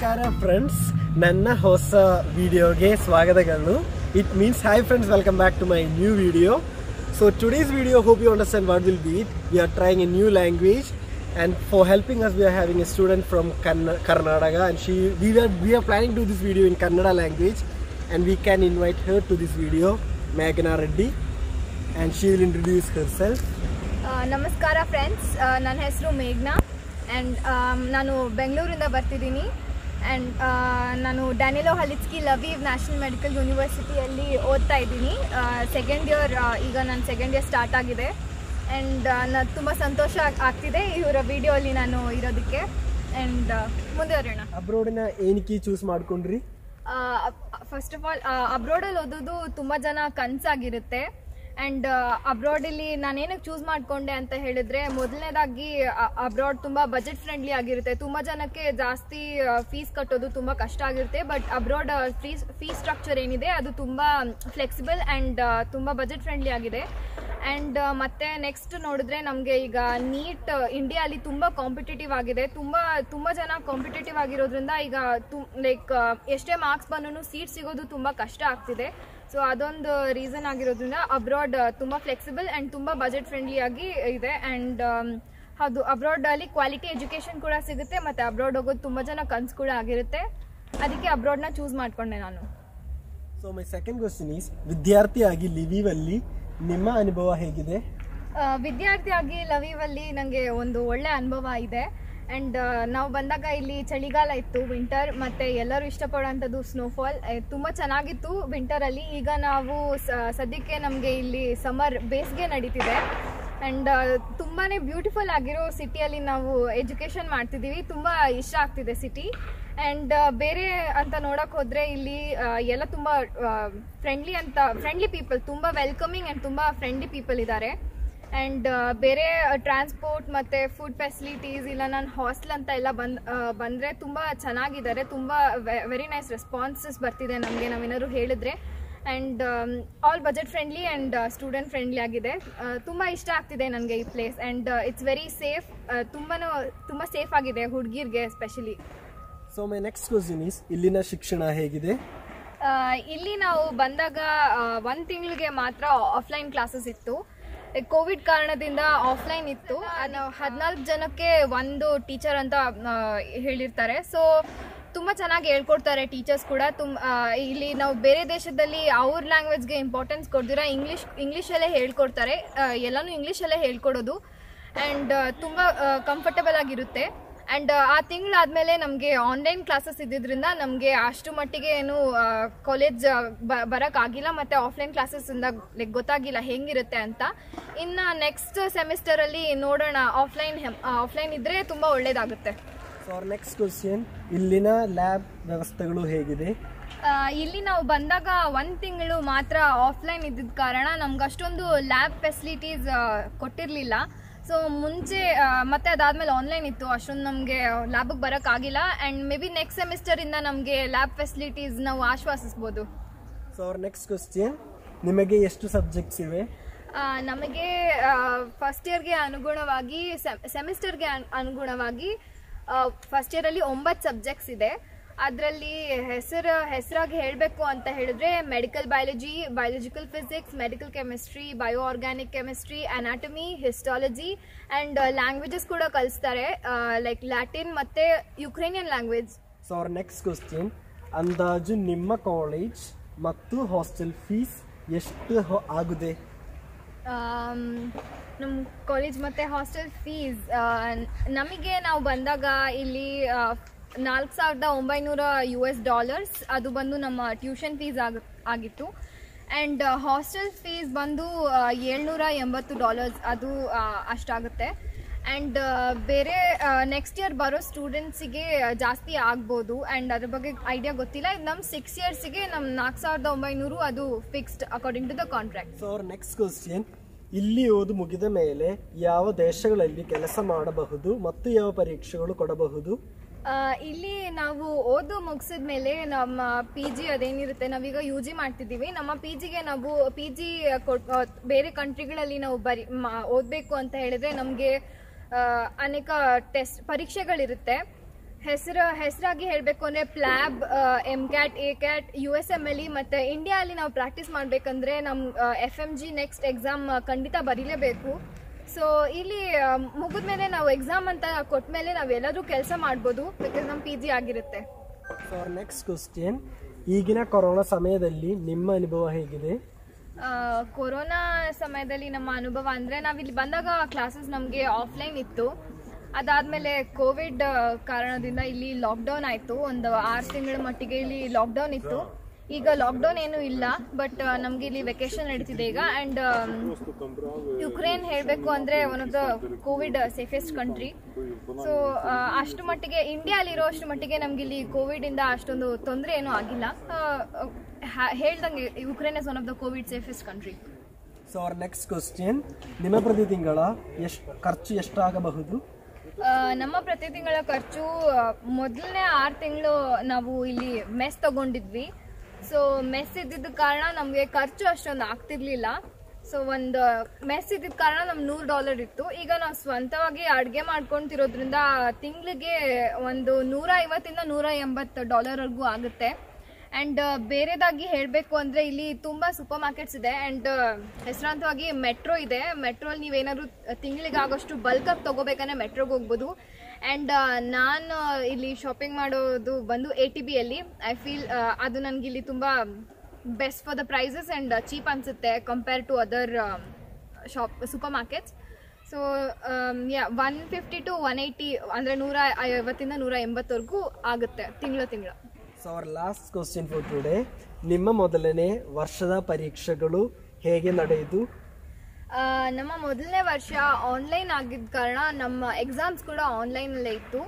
ನಮಸ್ಕಾರ ಫ್ರೆಂಡ್ಸ್ ನನ್ನ ಹೊಸ ವಿಡಿಯೋಗೆ ಸ್ವಾಗತಗಳು. It means hi friends welcome back to my new video so today's video hope you understand what will be we are trying a new language and for helping us we are having a student from ಕನ್ನ Karnataka and she we are we are planning to this video in Kannada language and we can invite her to this video video ready and she will introduce her self ನಮಸ್ಕಾರ friends ನನ್ನ ಹೆಸರು ಮೇಘ್ನಾ and ನಾನು ಬೆಂಗಳೂರಿಂದ ಬರ್ತಿದ್ದೀನಿ. And ನಾನು Danylo Halytsky Lviv national medical ಯೂನಿವರ್ಸಿಟಿಯಲ್ಲಿ ಓದ್ತಾ ಇದ್ದೀನಿ. ಸೆಕೆಂಡ್ ಇಯರ್ ಈಗ ನನ್ನ ಸೆಕೆಂಡ್ ಇಯರ್ ಸ್ಟಾರ್ಟ್ ಆಗಿದೆ. ಆ್ಯಂಡ್ ನಾನು ತುಂಬ ಸಂತೋಷ ಆಗ್ತಿದೆ ಇವರ ವಿಡಿಯೋಲಿ ನಾನು ಇರೋದಕ್ಕೆ. ಆ್ಯಂಡ್ ಮುಂದುವರೋಣ ಅಬ್ರೋಡ್ನ ಏನಕ್ಕೆ ಚೂಸ್ ಮಾಡ್ಕೊಂಡ್ರಿ? ಫಸ್ಟ್ ಆಫ್ ಆಲ್ ಅಬ್ರೋಡಲ್ಲಿ ಓದೋದು ತುಂಬ ಜನ ಕನಸಾಗಿರುತ್ತೆ. ಆ್ಯಂಡ್ ಅಬ್ರಾಡಲ್ಲಿ ನಾನೇನಕ್ಕೆ ಚೂಸ್ ಮಾಡಿಕೊಂಡೆ ಅಂತ ಹೇಳಿದ್ರೆ ಮೊದಲನೇದಾಗಿ ಅಬ್ರಾಡ್ ತುಂಬ ಬಜೆಟ್ ಫ್ರೆಂಡ್ಲಿ ಆಗಿರುತ್ತೆ. ತುಂಬ ಜನಕ್ಕೆ ಜಾಸ್ತಿ ಫೀಸ್ ಕಟ್ಟೋದು ತುಂಬ ಕಷ್ಟ ಆಗಿರುತ್ತೆ. But abroad fees fees structure ಏನಿದೆ, ಅದು ತುಂಬ ಫ್ಲೆಕ್ಸಿಬಲ್ ಆ್ಯಂಡ್ ತುಂಬ ಬಜೆಟ್ ಫ್ರೆಂಡ್ಲಿ ಆಗಿದೆ. ಆ್ಯಂಡ್ ಮತ್ತೆ ನೆಕ್ಸ್ಟ್ ನೋಡಿದ್ರೆ ನಮಗೆ ಈಗ ನೀಟ್ ಇಂಡಿಯಾಲಿ ತುಂಬ ಕಾಂಪಿಟೇಟಿವ್ ಆಗಿದೆ. ತುಂಬ ತುಂಬ ಜನ ಕಾಂಪಿಟೇಟಿವ್ ಆಗಿರೋದ್ರಿಂದ ಈಗ ಲೈಕ್ ಎಷ್ಟೇ ಮಾರ್ಕ್ಸ್ ಬಂದ್ರೂ ಸೀಟ್ ಸಿಗೋದು ತುಂಬ ಕಷ್ಟ ಆಗ್ತಿದೆ. ಸೊ ಅದೊಂದು ರೀಸನ್ ಆಗಿರೋದ್ರಿಂದ ಅಬ್ರಾಡ್ ತುಂಬ ಫ್ಲೆಕ್ಸಿಬಲ್ ಆ್ಯಂಡ್ ತುಂಬ ಬಜೆಟ್ ಫ್ರೆಂಡ್ಲಿ ಆಗಿ ಇದೆ. ಆ್ಯಂಡ್ ಹೌದು ಅಬ್ರಾಡಲ್ಲಿ ಕ್ವಾಲಿಟಿ ಎಜುಕೇಷನ್ ಕೂಡ ಸಿಗುತ್ತೆ ಮತ್ತು ಅಬ್ರಾಡ್ ಹೋಗೋದು ತುಂಬ ಜನ ಕನ್ಸು ಕೂಡ ಆಗಿರುತ್ತೆ. ಅದಕ್ಕೆ ಅಬ್ರಾಡ್ನ ಚೂಸ್ ಮಾಡಿಕೊಂಡೆ ನಾನು. So my second question is ವಿದ್ಯಾರ್ಥಿಯಾಗಿ ಲಿವಿವಲ್ಲಿ ನಿಮ್ಮ ಅನುಭವ ಹೇಗಿದೆ? ಆ, ವಿದ್ಯಾರ್ಥಿಯಾಗಿ ಲವಿವಲ್ಲಿ ನನಗೆ ಒಂದು ಒಳ್ಳೆ ಅನುಭವ ಇದೆ. ಆ್ಯಂಡ್ ನಾವು ಬಂದಾಗ ಇಲ್ಲಿ ಚಳಿಗಾಲ ಇತ್ತು ವಿಂಟರ್ ಮತ್ತು ಎಲ್ಲರೂ ಇಷ್ಟಪಡೋಂಥದ್ದು ಸ್ನೋಫಾಲ್ ತುಂಬ ಚೆನ್ನಾಗಿತ್ತು ವಿಂಟರಲ್ಲಿ ಈಗ ನಾವು ಸದ್ಯಕ್ಕೆ ನಮಗೆ ಇಲ್ಲಿ ಸಮರ್ ಬೇಸಿಗೆ ನಡೀತಿದೆ. ಆ್ಯಂಡ್ ತುಂಬಾ ಬ್ಯೂಟಿಫುಲ್ ಆಗಿರೋ ಸಿಟಿಯಲ್ಲಿ ನಾವು ಎಜುಕೇಷನ್ ಮಾಡ್ತಿದ್ದೀವಿ. ತುಂಬ ಇಷ್ಟ ಆಗ್ತಿದೆ ಸಿಟಿ ಆ್ಯಂಡ್ ಬೇರೆ ಅಂತ ನೋಡೋಕೆ ಹೋದರೆ ಇಲ್ಲಿ ಎಲ್ಲ ತುಂಬ ಫ್ರೆಂಡ್ಲಿ ಅಂತ ಫ್ರೆಂಡ್ಲಿ ಪೀಪಲ್ ತುಂಬ ವೆಲ್ಕಮಿಂಗ್ ಆ್ಯಂಡ್ ತುಂಬ ಫ್ರೆಂಡ್ಲಿ ಪೀಪಲ್ ಇದ್ದಾರೆ. ಆ್ಯಂಡ್ ಬೇರೆ ಟ್ರಾನ್ಸ್ಪೋರ್ಟ್ ಮತ್ತು ಫುಡ್ ಫೆಸಿಲಿಟೀಸ್ ಇಲ್ಲ ನಾನು ಹಾಸ್ಟೆಲ್ ಅಂತ ಎಲ್ಲ ಬಂದ್ ಬಂದರೆ ತುಂಬ ಚೆನ್ನಾಗಿದ್ದಾರೆ. ತುಂಬ ವೆರಿ ನೈಸ್ ರೆಸ್ಪಾನ್ಸಸ್ ಬರ್ತಿದೆ ನಮಗೆ ನಾವೇನಾದ್ರು ಹೇಳಿದ್ರೆ. And all budget friendly and student friendly ಆಗಿದೆ. ತುಂಬ ಇಷ್ಟ ಆಗ್ತಿದೆ ನನಗೆ ಈ place and it's very safe ತುಂಬಾ ತುಂಬ ಸೇಫ್ ಆಗಿದೆ ಹುಡುಗಿರ್ಗೆ specially so my next question is ಇಲ್ಲಿನ ಶಿಕ್ಷಣ ಹೇಗಿದೆ? ಇಲ್ಲಿ ನಾವು ಬಂದಾಗ ಒಂದು ತಿಂಗಳಿಗೆ ಮಾತ್ರ ಆಫ್ಲೈನ್ ಕ್ಲಾಸಸ್ ಇತ್ತು. ಕೋವಿಡ್ ಕಾರಣದಿಂದ ಆಫ್ಲೈನ್ ಇತ್ತು. ಹದಿನಾಲ್ಕು ಜನಕ್ಕೆ ಒಂದು ಟೀಚರ್ ಅಂತ ಹೇಳಿರ್ತಾರೆ. ಸೊ ತುಂಬ ಚೆನ್ನಾಗಿ ಹೇಳ್ಕೊಡ್ತಾರೆ ಟೀಚರ್ಸ್ ಕೂಡ. ತುಂಬ ಇಲ್ಲಿ ನಾವು ಬೇರೆ ದೇಶದಲ್ಲಿ ಅವ್ರ ಲ್ಯಾಂಗ್ವೇಜ್ಗೆ ಇಂಪಾರ್ಟೆನ್ಸ್ ಕೊಡ್ದಿರ ಇಂಗ್ಲೀಷ್ ಇಂಗ್ಲೀಷಲ್ಲೇ ಹೇಳ್ಕೊಡ್ತಾರೆ. ಎಲ್ಲನೂ ಇಂಗ್ಲೀಷಲ್ಲೇ ಹೇಳ್ಕೊಡೋದು. ಆ್ಯಂಡ್ ತುಂಬ ಕಂಫರ್ಟಬಲ್ ಆಗಿರುತ್ತೆ. ಆ್ಯಂಡ್ ಆ ತಿಂಗಳಾದಮೇಲೆ ನಮಗೆ ಆನ್ಲೈನ್ ಕ್ಲಾಸಸ್ ಇದ್ದಿದ್ದರಿಂದ ನಮಗೆ ಅಷ್ಟು ಮಟ್ಟಿಗೆ ಏನು ಕಾಲೇಜ್ ಬರೋಕ್ಕಾಗಿಲ್ಲ ಮತ್ತು ಆಫ್ಲೈನ್ ಕ್ಲಾಸಸ್ಸಿಂದ ಲೈಕ್ ಗೊತ್ತಾಗಿಲ್ಲ ಹೆಂಗಿರುತ್ತೆ ಅಂತ. ಇನ್ನು ನೆಕ್ಸ್ಟ್ ಸೆಮಿಸ್ಟರಲ್ಲಿ ನೋಡೋಣ. ಆಫ್ಲೈನ್ ಆಫ್ಲೈನ್ ಇದ್ದರೆ ತುಂಬ ಒಳ್ಳೆಯದಾಗುತ್ತೆ ಫಾರ್ ನೆಕ್ಸ್ಟ್ ಕ್ವಶನ್ ಇಲ್ಲಿನ ಲ್ಯಾಬ್ ವ್ಯವಸ್ಥೆಗಳು ಹೇಗಿದೆ? ಇಲ್ಲಿ ನಾವು ಬಂದಾಗ ಒಂದು ತಿಂಗಳು ಮಾತ್ರ ಆಫ್ಲೈನ್ ಇದ್ದಿದ್ದ ಕಾರಣ ನಮ್ಗೆ ಅಷ್ಟೊಂದು ಲ್ಯಾಬ್ ಫೆಸಿಲಿಟೀಸ್ ಕೊಟ್ಟಿರಲಿಲ್ಲ. ಸೊ ಮುಂಚೆ ಮತ್ತೆ ಅದಾದ್ಮೇಲೆ ಆನ್ಲೈನ್ ಇತ್ತು. ಅಷ್ಟೊಂದು ನಮಗೆ ಲ್ಯಾಬಿಗೆ ಬರೋಕ್ಕಾಗಿಲ್ಲ ಆ್ಯಂಡ್ ಮೇ ಬಿ ನೆಕ್ಸ್ಟ್ ಸೆಮಿಸ್ಟರಿಂದ ನಮಗೆ ಲ್ಯಾಬ್ ಫೆಸಿಲಿಟೀಸ್ ನಾವು ಆಶ್ವಾಸಿಸ್ಬೋದು. ಸೊ ಅವ್ರ ನೆಕ್ಸ್ಟ್ ಕ್ವಶನ್ ನಿಮಗೆ ಎಷ್ಟು ಸಬ್ಜೆಕ್ಟ್ಸ್ ಇವೆ? ನಮಗೆ ಫಸ್ಟ್ ಇಯರ್ಗೆ ಅನುಗುಣವಾಗಿ ಸೆಮಿಸ್ಟರ್ಗೆ ಅನುಗುಣವಾಗಿ ಫಸ್ಟ್ ಇಯರಲ್ಲಿ ಒಂಬತ್ತು ಸಬ್ಜೆಕ್ಟ್ಸ್ ಇದೆ. ಅದರಲ್ಲಿ ಹೆಸರು ಹೆಸರಾಗಿ ಹೇಳಬೇಕು ಅಂತ ಹೇಳಿದ್ರೆ medical biology biological physics medical chemistry bio organic chemistry anatomy histology and languages ಕೂಡ ಕಲಿಸ್ತಾರೆ. ಲೈಕ್ ಲ್ಯಾಟಿನ್ ಮತ್ತು Ukrainian language so our next question ಅಂದಾಜು ನಿಮ್ಮ ಕಾಲೇಜ್ ಮತ್ತು ಹಾಸ್ಟೆಲ್ ಫೀಸ್ ಎಷ್ಟು ಆಗುದೆ? ಆಗಿದೆ ನಮ್ಮ ಕಾಲೇಜ್ ಮತ್ತು ಹಾಸ್ಟೆಲ್ ಫೀಸ್ ನಮಗೆ ನಾವು ಬಂದಾಗ ಇಲ್ಲಿ ನಾಲ್ಕು ಸಾವಿರದ ಒಂಬೈನೂರ ಯು ಎಸ್ ಡಾಲರ್ಸ್. ಅದು ಬಂದು ನಮ್ಮ ಟ್ಯೂಷನ್ ಫೀಸ್ ಆಗ, ಆಗಿತ್ತು. ಆ್ಯಂಡ್ ಹಾಸ್ಟೆಲ್ ಫೀಸ್ ಬಂದು ಏಳ್ನೂರ ಎಂಬತ್ತು ಡಾಲರ್ಸ್. ಅದು ಅಷ್ಟಾಗುತ್ತೆ. ಆ್ಯಂಡ್ ಬೇರೆ ನೆಕ್ಸ್ಟ್ ಇಯರ್ ಬರೋ ಸ್ಟೂಡೆಂಟ್ಸಿಗೆ ಜಾಸ್ತಿ ಆಗ್ಬೋದು. ಆ್ಯಂಡ್ ಅದ್ರ ಬಗ್ಗೆ ಐಡಿಯಾ ಗೊತ್ತಿಲ್ಲ. ನಮ್ಮ ಸಿಕ್ಸ್ ಇಯರ್ಸಿಗೆ ನಮ್ಮ ನಾಲ್ಕು ಸಾವಿರದ ಒಂಬೈನೂರು ಅದು fixed according to the contract so our next question ಇಲ್ಲಿ ಓದು ಮುಗಿದ ಮೇಲೆ ಯಾವ ದೇಶಗಳಲ್ಲಿ ಕೆಲಸ ಮಾಡಬಹುದು ಮತ್ತು ಯಾವ ಪರೀಕ್ಷೆಗಳು ಕೊಡಬಹುದು? ಇಲ್ಲಿ ನಾವು ಓದು ಮುಗಿಸಿದ ಮೇಲೆ ನಮ್ಮ ಪಿ ಜಿ ಅದೇನಿರುತ್ತೆ, ನಾವೀಗ ಯು ಜಿ ಮಾಡ್ತಿದ್ದೀವಿ. ನಮ್ಮ ಪಿ ಜಿಗೆ ನಾವು ಪಿ ಜಿ ಬೇರೆ ಕಂಟ್ರಿಗಳಲ್ಲಿ ನಾವು ಬರಿ ಓದಬೇಕು ಅಂತ ಹೇಳಿದ್ರೆ ನಮಗೆ ಅನೇಕ ಟೆಸ್ಟ್ ಪರೀಕ್ಷೆಗಳಿರುತ್ತೆ. ಹೆಸರು, ಹೆಸರಾಗಿ ಹೇಳಬೇಕು ಅಂದರೆ PLAB M CAT A CAT U S M L E ಮತ್ತು ಇಂಡಿಯಾದಲ್ಲಿ ನಾವು ಪ್ರಾಕ್ಟೀಸ್ ಮಾಡಬೇಕಂದ್ರೆ ನಮ್ಮ F M G next exam ಖಂಡಿತ ಬರೀಲೇಬೇಕು. ಸೊ ಇಲ್ಲಿ ಮುಗಿದ ಮೇಲೆ ನಾವು ಎಕ್ಸಾಮ್ ಅಂತ ಕೊಟ್ಟ ಮೇಲೆ ನಾವು ಎಲ್ಲರೂ ಕೆಲಸ ಮಾಡ್ಬೋದು ಬಿಕಾಸ್ ನಮ್ಮ ಪಿ ಜಿ ಆಗಿರುತ್ತೆ. ಫಾರ್ ನೆಕ್ಸ್ಟ್ ಕ್ವಶನ್ ಈಗಿನ ಕೊರೋನಾ ಸಮಯದಲ್ಲಿ ನಿಮ್ಮ ಅನುಭವ ಹೇಗಿದೆ? ಕೊರೋನಾ ಸಮಯದಲ್ಲಿ ನಮ್ಮ ಅನುಭವ ಅಂದರೆ ನಾವಿಲ್ಲಿ ಬಂದಾಗ ಕ್ಲಾಸಸ್ ನಮಗೆ ಆಫ್ಲೈನ್ ಇತ್ತು. ಅದಾದಮೇಲೆ ಕೋವಿಡ್ ಕಾರಣದಿಂದ ಇಲ್ಲಿ ಲಾಕ್ಡೌನ್ ಆಯಿತು. ಒಂದು ಆರು ತಿಂಗಳ ಮಟ್ಟಿಗೆ ಇಲ್ಲಿ ಲಾಕ್ಡೌನ್ ಇತ್ತು. ಈಗ ಲಾಕ್ಡೌನ್ ಏನು ಇಲ್ಲ ಬಟ್ ನಮ್ಗೆ ಇಲ್ಲಿ ವೆಕೇಶನ್ ನಡೀತಿದೆ ಈಗ. ಅಂಡ್ ಯುಕ್ರೇನ್ ಹೇಳಬೇಕು ಅಂದ್ರೆ one of the Covid safest country so ಅಷ್ಟು ಮಟ್ಟಿಗೆ ಇಂಡಿಯಾಲಿರೋ ಅಷ್ಟು ಮಟ್ಟಿಗೆ ನಮ್ಗೆ ಇಲ್ಲಿ ಕೋವಿಡಿಂದ ಅಷ್ಟೊಂದು ತೊಂದರೆ ಏನೂ ಆಗಿಲ್ಲ. ಆ, ಹೇಳ್ದಂಗೆ Ukraine is one of the Covid safest country so our next question ನಿಮ್ಮ ಪ್ರತಿ ತಿಂಗಳ ಎಷ್ಟು ಖರ್ಚು ಎಷ್ಟಾಗಬಹುದು? ನಮ್ಮ ಪ್ರತಿ ತಿಂಗಳ ಖರ್ಚು ಮೊದಲನೇ ಆರು ತಿಂಗಳು ನಾವು ಇಲ್ಲಿ ಮೆಸ್ ತಗೊಂಡಿದ್ವಿ. ಸೊ ಮೆಸ್ ಇದ್ದಿದ್ದ ಕಾರಣ ನಮಗೆ ಖರ್ಚು ಅಷ್ಟೊಂದು ಆಗ್ತಿರ್ಲಿಲ್ಲ. ಸೊ ಒಂದು ಮೆಸ್ ಇದ್ದಿದ್ದ ಕಾರಣ ನಮ್ಗೆ ನೂರು ಡಾಲರ್ ಇತ್ತು. ಈಗ ನಾವು ಸ್ವಂತವಾಗಿ ಅಡುಗೆ ಮಾಡ್ಕೊಂತಿರೋದ್ರಿಂದ ತಿಂಗಳಿಗೆ ಒಂದು ನೂರ ಐವತ್ತಿಂದ ನೂರ ಎಂಬತ್ತು ಡಾಲರ್ವರೆಗೂ ಆಗುತ್ತೆ. ಆ್ಯಂಡ್ ಬೇರೆದಾಗಿ ಹೇಳಬೇಕು ಅಂದರೆ ಇಲ್ಲಿ ತುಂಬ ಸೂಪರ್ ಮಾರ್ಕೆಟ್ಸ್ ಇದೆ ಆ್ಯಂಡ್ ಹೆಸರಾಂತವಾಗಿ ಮೆಟ್ರೋ ಇದೆ. ಮೆಟ್ರೋಲ್ಲಿ ನೀವೇನಾದ್ರು ತಿಂಗಳಿಗಾಗೋಷ್ಟು ಬಲ್ಕಾಗಿ ತೊಗೋಬೇಕಂದ್ರೆ ಮೆಟ್ರೋಗೆ ಹೋಗ್ಬೋದು. ಆ್ಯಂಡ್ ನಾನು ಇಲ್ಲಿ ಶಾಪಿಂಗ್ ಮಾಡೋದು ಬಂದು ಎ ಟಿ ಬಿಯಲ್ಲಿ ಐ ಫೀಲ್ ಅದು ನನಗೆ ಇಲ್ಲಿ ತುಂಬ best for the prices and cheap ಅನಿಸುತ್ತೆ compare to other shop supermarkets so yeah one fifty to one eighty ಅಂದರೆ ನೂರ ಐವತ್ತಿಂದ ನೂರ ಎಂಬತ್ತವರೆಗೂ ಆಗುತ್ತೆ ತಿಂಗಳು ತಿಂಗಳು. So our last question for today ನಿಮ್ಮ ಮೊದಲನೇ ವರ್ಷದ ಪರೀಕ್ಷೆಗಳು ಹೇಗೆ ನಡೆಯಿತು? ನಮ್ಮ ಮೊದಲನೇ ವರ್ಷ ಆನ್ಲೈನ್ ಆಗಿದ್ದ ಕಾರಣ ನಮ್ಮ ಎಕ್ಸಾಮ್ಸ್ ಕೂಡ ಆನ್ಲೈನಲ್ಲೇ ಇತ್ತು.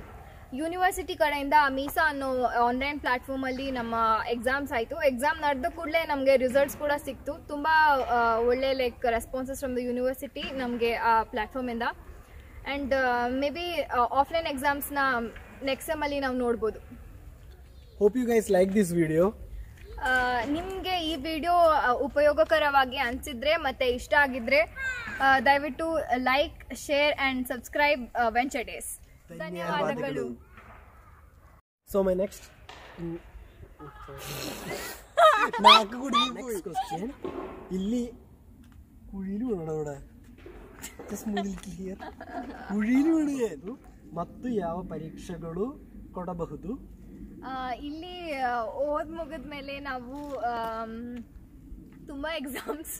ಯೂನಿವರ್ಸಿಟಿ ಕಡೆಯಿಂದ ಮೀಸಾ ಅನ್ನೋ ಆನ್ಲೈನ್ ಪ್ಲ್ಯಾಟ್ಫಾರ್ಮಲ್ಲಿ ನಮ್ಮ ಎಕ್ಸಾಮ್ಸ್ ಆಯಿತು. ಎಕ್ಸಾಮ್ ನಡೆದ ಕೂಡಲೇ ನಮಗೆ ರಿಸಲ್ಟ್ಸ್ ಕೂಡ ಸಿಕ್ತು. ತುಂಬ ಒಳ್ಳೆ like responses from the university ನಮಗೆ ಆ ಪ್ಲ್ಯಾಟ್ಫಾರ್ಮಿಂದ ಆ್ಯಂಡ್ ಮೇ ಬಿ ಆಫ್ಲೈನ್ ಎಕ್ಸಾಮ್ಸ್ನ ನೆಕ್ಸ್ಟ್ ಸೆಮ್ಮಲ್ಲಿ ನಾವು ನೋಡ್ಬೋದು. Hope you guys like this video ನಿಮಗೆ ಈ ವಿಡಿಯೋ ಉಪಯೋಗಕರವಾಗಿ ಅನಿಸಿದ್ರೆ ಮತ್ತೆ ಇಷ್ಟ ಆಗಿದ್ರೆ ದಯವಿಟ್ಟು like share and subscribe venture days ಧನ್ಯವಾದಗಳು. ಸೊ ಮೈ ನೆಕ್ಸ್ಟ್ ಇಲ್ಲಿ ಕುಳಿಲು ನೋಡ ಕುಳಿಲು ಮತ್ತು ಯಾವ ಪರೀಕ್ಷೆಗಳು ಕೊಡಬಹುದು? ಇಲ್ಲಿ ಓದ್ ಮುಗಿದ ಮೇಲೆ ನಾವು ತುಂಬಾ exams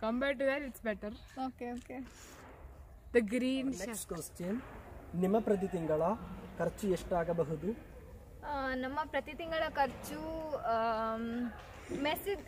compare to that it's better okay okay the green next question ನಿಮ್ಮ ಪ್ರತಿ ತಿಂಗಳ ಖರ್ಚು ಎಷ್ಟಾಗಬಹುದು? ನಮ್ಮ ಪ್ರತಿ ತಿಂಗಳ ಖರ್ಚು ಮೆಸ್ಸಿದ್